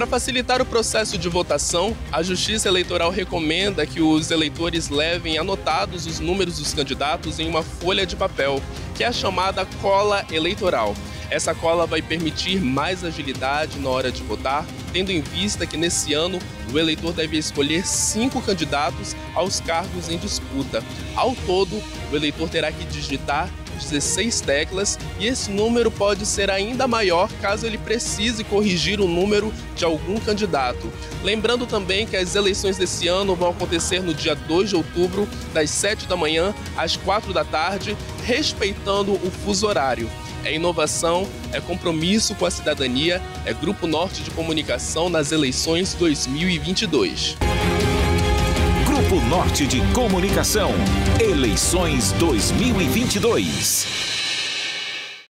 Para facilitar o processo de votação, a Justiça Eleitoral recomenda que os eleitores levem anotados os números dos candidatos em uma folha de papel, que é a chamada cola eleitoral. Essa cola vai permitir mais agilidade na hora de votar, tendo em vista que nesse ano o eleitor deve escolher cinco candidatos aos cargos em disputa. Ao todo, o eleitor terá que digitar 16 teclas e esse número pode ser ainda maior caso ele precise corrigir o número de algum candidato. Lembrando também que as eleições desse ano vão acontecer no dia 2 de outubro, das 7 da manhã às 4 da tarde, respeitando o fuso horário é inovação, é compromisso com a cidadania, é Grupo Norte de Comunicação nas eleições 2022. Norte de Comunicação, eleições 2022.